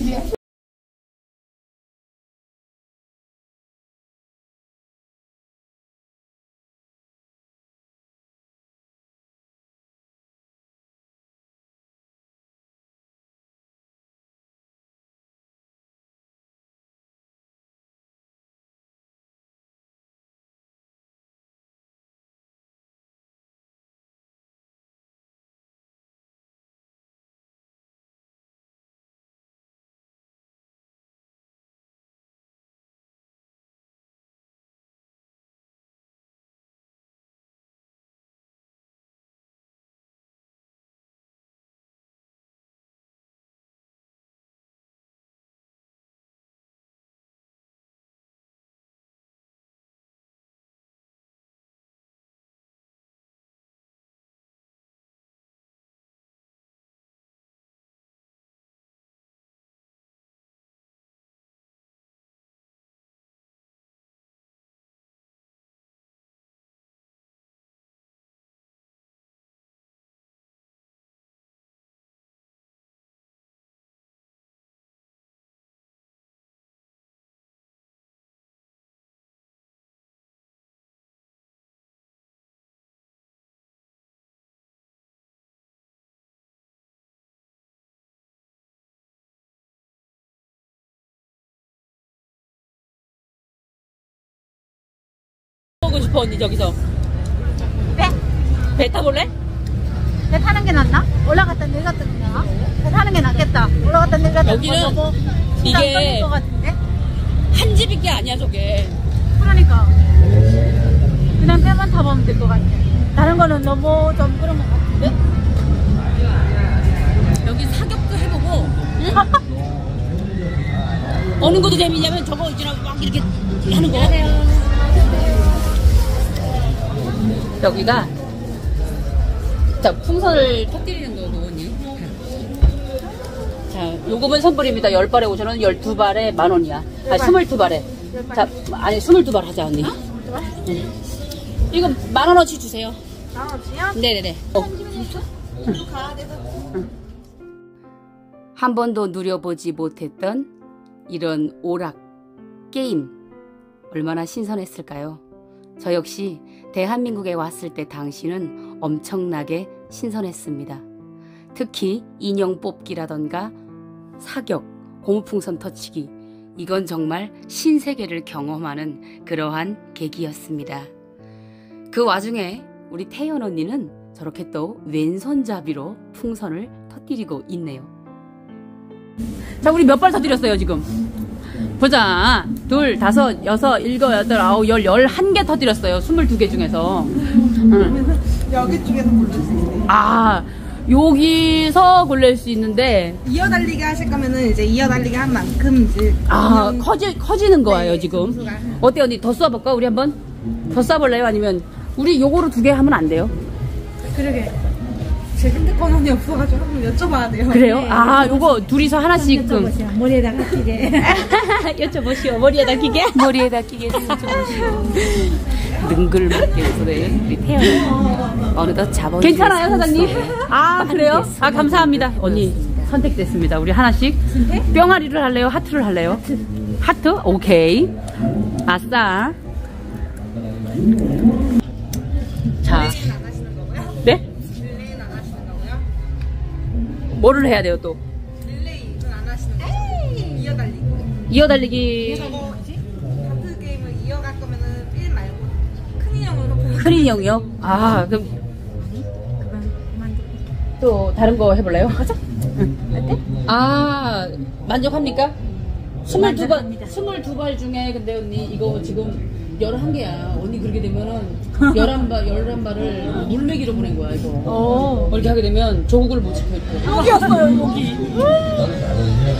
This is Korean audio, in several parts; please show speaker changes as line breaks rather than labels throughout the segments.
Yeah. 보고 싶어 언니 저기서
배?
배 타볼래?
배 타는 게 낫나? 올라갔다 내려갔다 그냥 배 타는 게 낫겠다 올라갔다 내려갔다
여기는
너무
이게-? 한 집인 게 아니야 저게
그러니까 그냥 배만 타보면 될 것 같아 다른 거는 너무 좀 그런 것 같은데?
여기 사격도 해보고 어느 것도 재미냐면 저거 있잖아 막 이렇게 하는 거 여기가 자 풍선을 터뜨리는 거고 언니 자 요금은 선불입니다. 10발에 5천원 12발에 만원이야. 아 22발에. 자 아니 22발 하자 언니. 응. 이거 만원어치 주세요.
나오지요?
네네네. 어. 한 번도 누려보지 못했던 이런 오락 게임. 얼마나 신선했을까요? 저 역시 대한민국에 왔을 때 당시는 엄청나게 신선했습니다. 특히 인형 뽑기라던가 사격, 고무풍선 터치기 이건 정말 신세계를 경험하는 그러한 계기였습니다. 그 와중에 우리 태연 언니는 저렇게 또 왼손잡이로 풍선을 터뜨리고 있네요. 자, 우리 몇 발 터뜨렸어요, 지금? 보자. 둘, 다섯, 여섯, 일곱, 여덟, 아홉, 열, 열한 개 터뜨렸어요. 스물두 개 중에서. 응.
여기 중에서 고를 수 있어요.
아, 여기서 골랄 수 있는데,
이어 달리기 하실 거면은 이제 이어 달리기 한 만큼 이제
아, 커지, 커지는 거예요,
네,
지금.
점수가.
어때, 언니? 더 쏴볼까? 우리 한번? 더 쏴볼래요? 아니면, 우리 요거로 두 개 하면 안 돼요?
그러게 제 핸드폰이 없어가지고 한번 여쭤봐야 돼요.
그래요? 아, 요거 둘이서 하나씩. 끔
머리에다가 끼게
여쭤보시오. 머리에다 끼게? 머리에다 끼게 여쭤보시오. 능글맞게 소리 우리 태연 어느덧 잡아 괜찮아요 사장님? 아 그래요? 아 감사합니다 언니 선택됐습니다 우리 하나씩 뿅아리를 할래요? 하트를 할래요? 하트? 오케이 아싸 자 뭐를 해야 돼요 또?
릴레이는 안 하시는 거죠. 이어달리기.
이어달리기
저거 하트 게임을 이어갈 거면은 1 말고 큰 인형으로.
큰 인형이요? 아 그럼 또 다른 거 해볼래요? 가자. 아 만족합니까? 22발, 22발 중에 근데 언니 이거 지금 11개야. 언니 그렇게 되면은 11발, 11발을 물매기로 보낸 거야 이거.
어.
이렇게 하게 되면 조국을 못 지켜 있고.
여기였어요 여기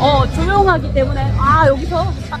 어 조용하기 때문에 아 여기서 딱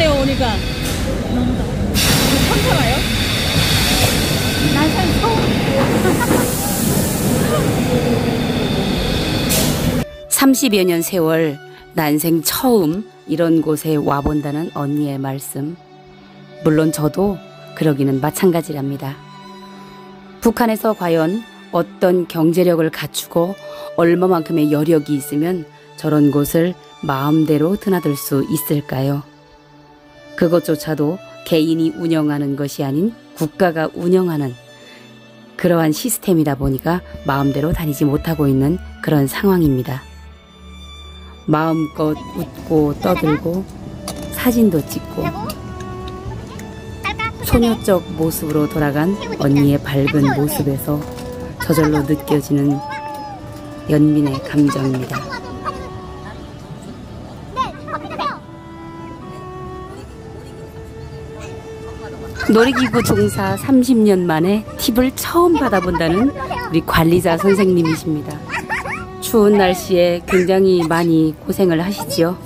어떠세요, 오니까? 괜찮아요?
난생 처음.
30여 년 세월 난생 처음 이런 곳에 와본다는 언니의 말씀. 물론 저도 그러기는 마찬가지랍니다. 북한에서 과연 어떤 경제력을 갖추고 얼마만큼의 여력이 있으면 저런 곳을 마음대로 드나들 수 있을까요? 그것조차도 개인이 운영하는 것이 아닌 국가가 운영하는 그러한 시스템이다 보니까 마음대로 다니지 못하고 있는 그런 상황입니다. 마음껏 웃고 떠들고 사진도 찍고 소녀적 모습으로 돌아간 언니의 밝은 모습에서 저절로 느껴지는 연민의 감정입니다. 놀이기구 종사 30년 만에 팁을 처음 받아본다는 우리 관리자 선생님이십니다. 추운 날씨에 굉장히 많이 고생을 하시지요.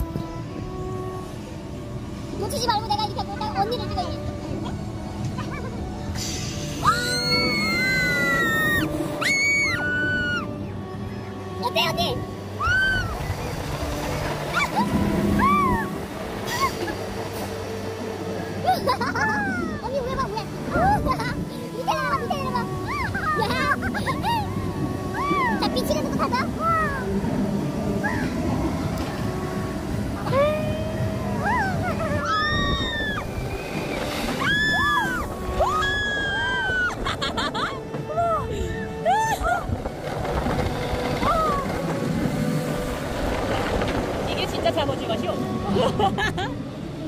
진짜 잡아줄 것이오.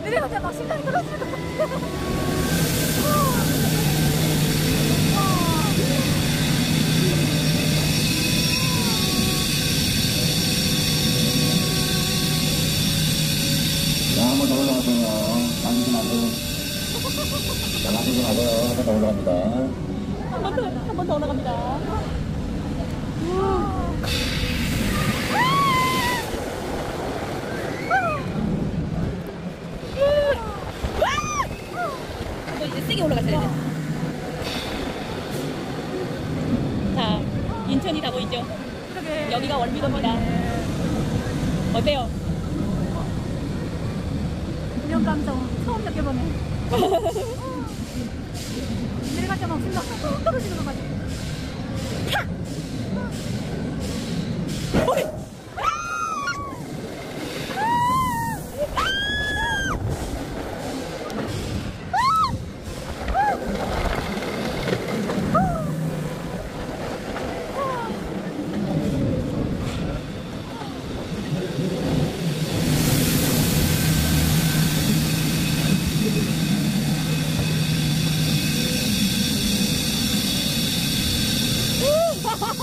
내려가자 막 심장이 떨어지는 것 같아.
한 번 더 올라가세요. 당기지 마세요. 자, 당기지 마세요. 한 번 더 올라갑니다.
한 번 더 올라갑니다. 이제 세게. 자, 인천이 다 보이죠?
그러게.
여기가 월미도입니다. 어때요?
이런 감정 처음 느껴보네. 내려갈 때막 뚝 떨어지는 것 같아.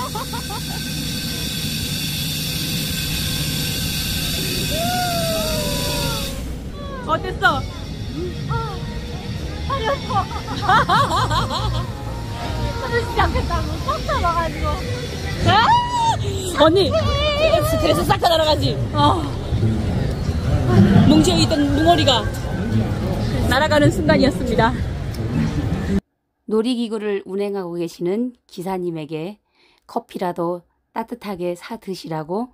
어땠어?
허리 아파. 떨어지지 않겠다고 꽉 잡아가지고.
언니! 스트레스 싹다 날아가지? 어. 뭉쳐 있던 뭉어리가 날아가는 순간이었습니다. 놀이기구를 운행하고 계시는 기사님에게 커피라도 따뜻하게 사 드시라고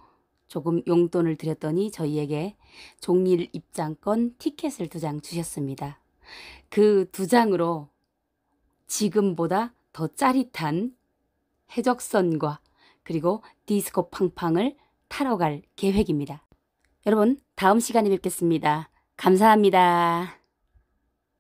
조금 용돈을 드렸더니 저희에게 종일 입장권 티켓을 두 장 주셨습니다. 그 두 장으로 지금보다 더 짜릿한 해적선과 그리고 디스코 팡팡을 타러 갈 계획입니다. 여러분, 다음 시간에 뵙겠습니다. 감사합니다.